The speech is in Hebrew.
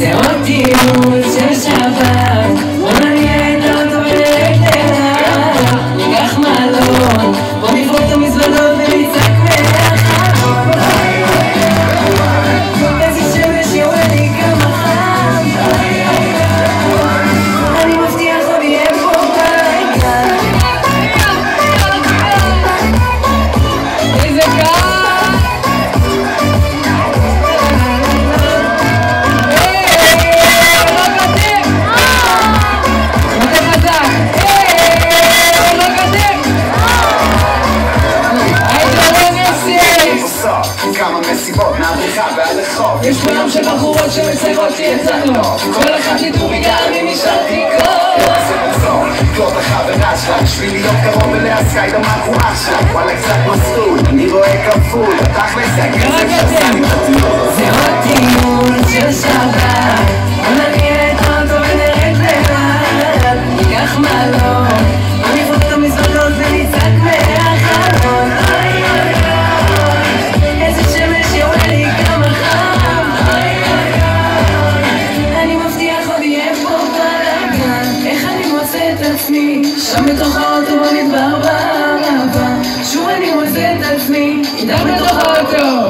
זה עוד כמה מסיבות, מהבריכה ועד החוף יש פעם של בחורות שמציירות לי את זנות כל אחד ידעו גם אני נשארתי קור זאת החברה שלך בשביל להיות קרוב אליה סקיידה מהקרועה שלך וואלה קצת מסלול, אני רואה כפול. תכל'ס זה הכסף שעושה זה עוד טיול של שבת. לא אני אותו ונראית לבד. מלון מוצא את עצמי, שם בתוך האוטו במדבר באהבה. שוב אני מוצא את עצמי, איתך בתוך האוטו